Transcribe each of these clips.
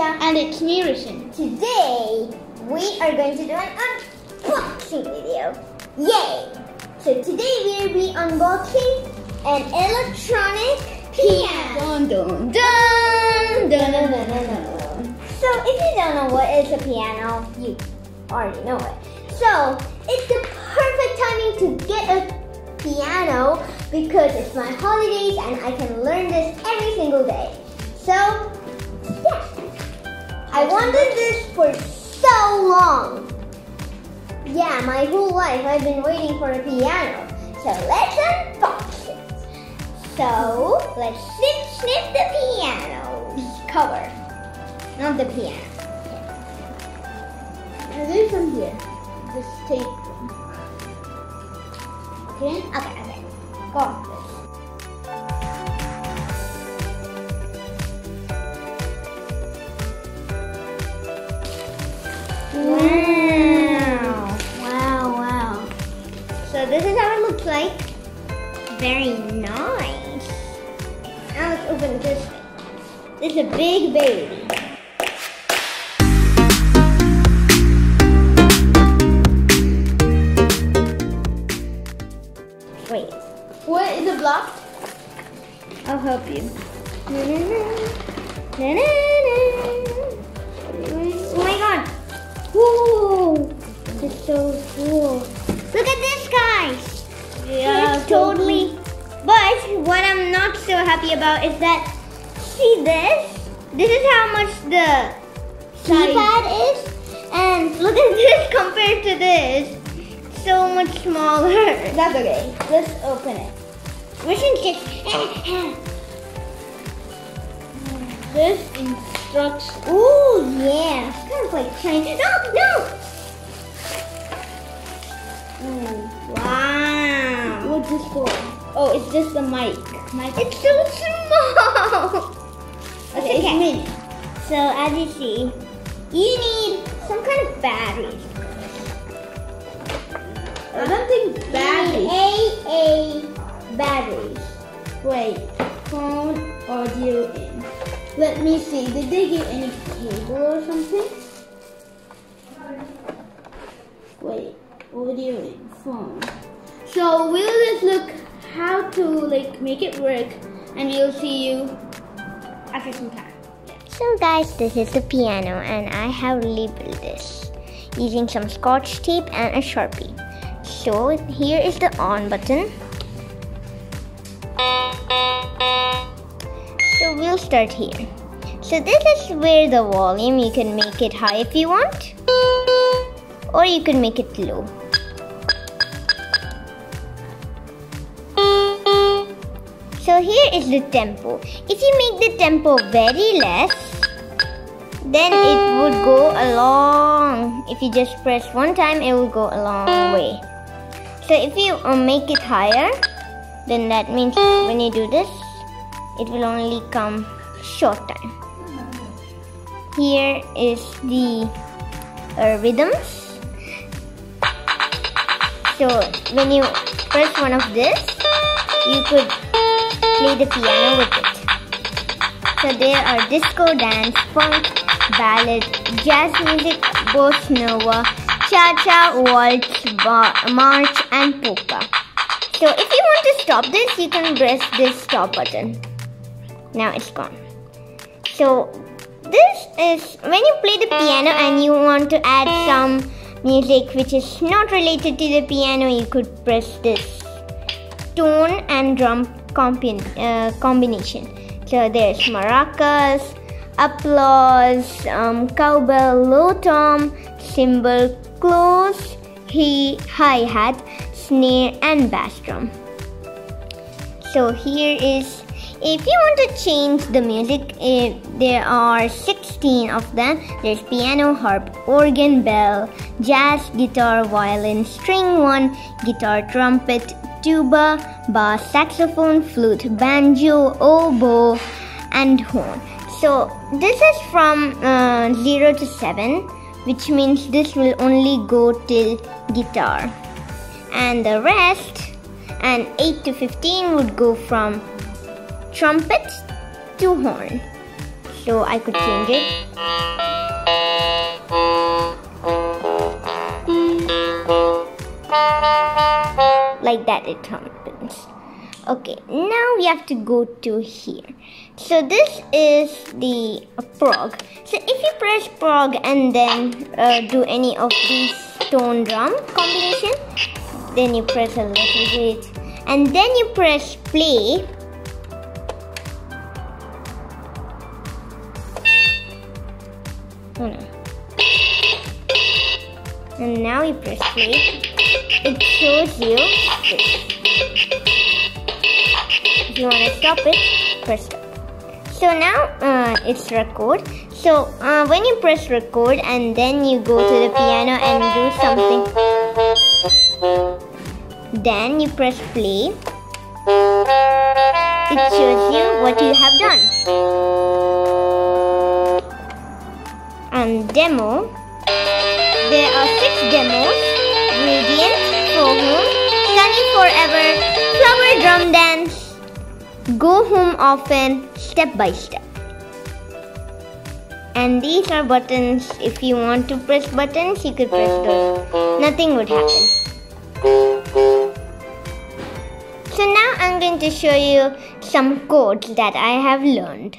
And it's Nirishan. Today, we are going to do an unboxing video. Yay! So today we'll be unboxing an electronic piano. Dun dun dun dun dun dun dun. So if you don't know what is a piano, you already know it. So it's the perfect timing to get a piano because it's my holidays and I can learn this every single day. So I wanted this for so long. Yeah, my whole life I've been waiting for a piano. So let's unbox it. So let's snip snip the piano's cover. Not the piano. And There's some here. Just take. Okay? Okay, okay. Got this. Very nice. Now let's open this way. This is a big baby. Wait, What is it blocked? I'll help you. Na-na-na. Na-na-na. Oh my god. Whoa. This is so cool. Look at this, guys. Yeah, it's totally. What I'm not so happy about is that, see this? This is how much the keypad is. And look at this compared to this. So much smaller. That's okay. Let's open it. Which one just. This instructs. Ooh, yeah. It's kind of like Chinese. No, no! Ooh, Wow. what's this for? Oh, it's just the mic. Mic. It's so small. Okay, it's okay. mini. So as you see, you need some kind of batteries. I don't think batteries. AA batteries. Wait, phone audio in. Let me see. Did they give any cable or something? Wait, audio in phone. So we'll just look how to like make it work, and we'll see you after some time. So guys, this is the piano and I have labeled this using some scotch tape and a sharpie. So here is the on button. So we'll start here. So this is where the volume, you can make it high if you want or you can make it low. So here is the tempo. If you make the tempo very less, then it would go along. If you just press one time, it will go a long way. So if you uh, make it higher, then that means when you do this, it will only come short time. Here is the uh, rhythms. So when you press one of this, you could play the piano with it. So there are disco dance, funk, ballad, jazz music, bossa nova, cha-cha, waltz, ba- march, and polka. So if you want to stop this, you can press this stop button. Now it's gone. So this is when you play the piano and you want to add some music which is not related to the piano, you could press this tone and drum uh, combination. So there's maracas, applause, um, cowbell, low tom, cymbal, close, he, hi hat, snare, and bass drum. So here is if you want to change the music, eh, there are 16 of them. There's piano, harp, organ, bell, jazz, guitar, violin, string one, guitar, trumpet, tuba, bass, saxophone, flute, banjo, oboe, and horn. So this is from uh, 0 to 7, which means this will only go till guitar. And the rest, and 8 to 15 would go from trumpet to horn. so I could change it. Like that it happens. Okay, now we have to go to here. So this is the prog. So if you press prog and then uh, do any of these stone drum combination, then you press a little bit, and then you press play. No. And now you press play. It shows you this. If you want to stop it, press stop. So now uh, it's record. So uh, when you press record and then you go to the piano and do something, then you press play. It shows you what you have done. And demo, there are six demos: Home, Sunny Forever, Flower Drum Dance, Go Home Often, Step by Step. And these are buttons. If you want to press buttons, you could press those. Nothing would happen. So now I'm going to show you some codes that I have learned.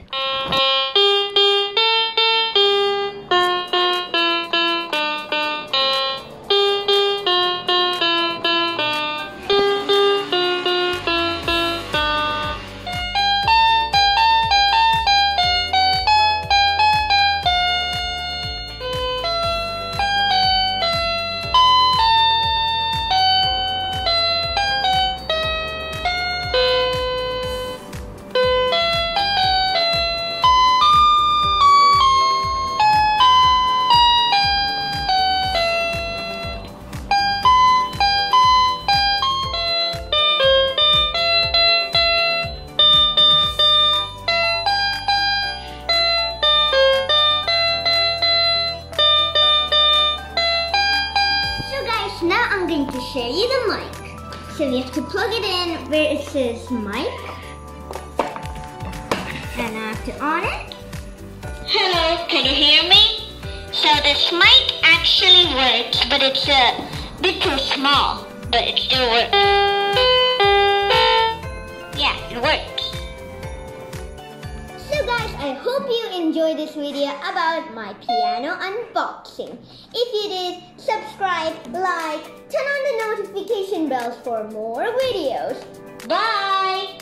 So we have to plug it in where it says mic. And I have to on it. Hello, can you hear me? So this mic actually works, but it's a bit too small, but it still works. Yeah, it works. I hope you enjoyed this video about my piano unboxing. If you did, subscribe, like, turn on the notification bells for more videos. Bye!